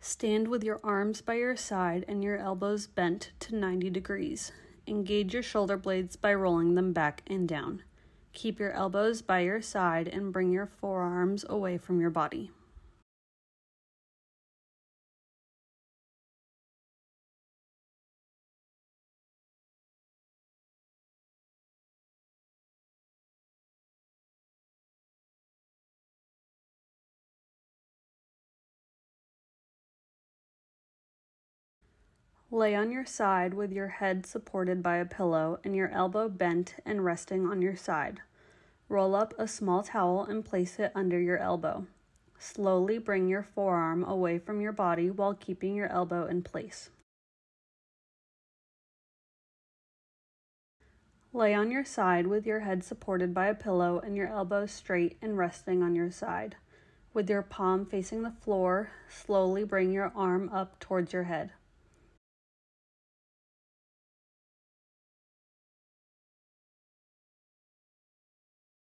Stand with your arms by your side and your elbows bent to 90 degrees. Engage your shoulder blades by rolling them back and down. Keep your elbows by your side and bring your forearms away from your body. Lay on your side with your head supported by a pillow and your elbow bent and resting on your side. Roll up a small towel and place it under your elbow. Slowly bring your forearm away from your body while keeping your elbow in place. Lay on your side with your head supported by a pillow and your elbow straight and resting on your side. With your palm facing the floor, slowly bring your arm up towards your head.